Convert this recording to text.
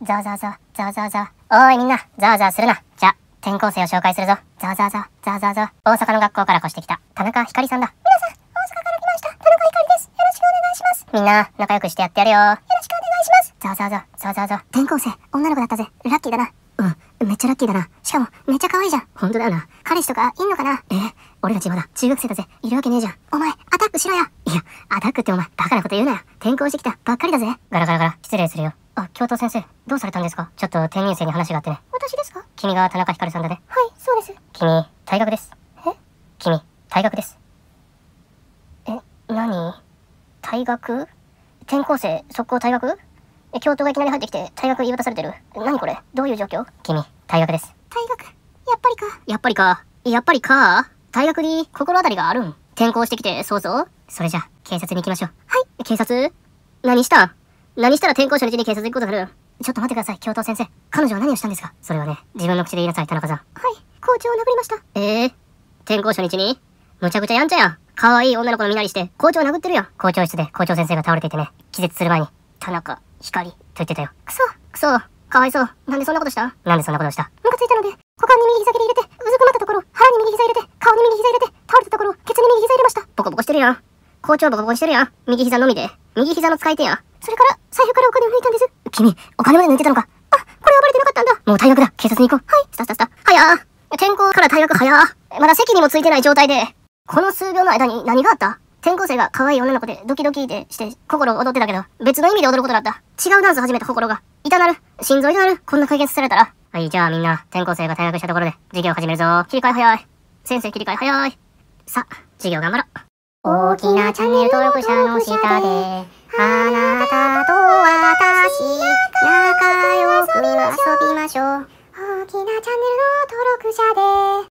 ざわざわざわ、ざわざわざわ。おーいみんな、ざわざわするな。じゃ、転校生を紹介するぞ。ざわざわざわ、ざわざわざわ。大阪の学校から越してきた、田中ひかりさんだ。皆さん、大阪から来ました、田中ひかりです。よろしくお願いします。みんな、仲良くしてやってやるよ。よろしくお願いします。ざわざわざわ、ざわざわざわ。転校生、女の子だったぜ。ラッキーだな。うん、めっちゃラッキーだな。しかも、めっちゃ可愛いじゃん。ほんとだよな。彼氏とかいんのかな？え俺たちまだ中学生だぜ。いるわけねえじゃん。お前、アタックしろよ。いや、アタックってお前、バカなこと言うなよ。転校してきたばっかりだぜ。ガラガラガラ、失礼するよ。あ、教頭先生、どうされたんですか？ちょっと転入生に話があってね。私ですか？君が田中ひかるさんだね。はい、そうです。君、退学です。え？君、退学です。え、何？退学？転校生、速攻退学？え、教頭がいきなり入ってきて、退学言い渡されてる？何これ？どういう状況？君、退学です。退学？やっぱりか？やっぱりか？やっぱりか？退学に心当たりがあるん？転校してきて、そうそう。それじゃ、警察に行きましょう。はい。警察？何した？ん何したら転校初日に警察行くことになる？ちょっと待ってください、教頭先生。彼女は何をしたんですか？それはね、自分の口で言いなさい、田中さん。はい。校長を殴りました。ええー、転校初日に？むちゃくちゃやんちゃやん。可愛い女の子の身なりして、校長を殴ってるやん。校長室で校長先生が倒れていてね、気絶する前に、田中、光、と言ってたよ。くそ、くそ、かわいそう。なんでそんなことした？なんでそんなことをした？ムカついたので、股間に右膝蹴り入れて、うずくまったところ、腹に右膝入れて、顔に右膝入れて、倒れたところ、ケツに右膝入れました。ボコボコしてるやん。校長ボコボコしてるやん。右膝のみで。右膝の使い手や。それから、財布からお金を抜いたんです。君、お金まで抜いてたのか？あ、これはバレてなかったんだ。もう退学だ。警察に行こう。はい、スタスタスタ。はやー。転校から退学早ー。まだ席にもついてない状態で、この数秒の間に何があった？転校生が可愛い女の子でドキドキでして心踊ってたけど、別の意味で踊ることだった。違うダンス始めた心が。痛なる。心臓痛なる。こんな解決されたら。はい、じゃあみんな、転校生が退学したところで、授業始めるぞ。切り替え早い。先生切り替え早い。さ、授業頑張ろう。大きなチャンネル登録者の下で、私、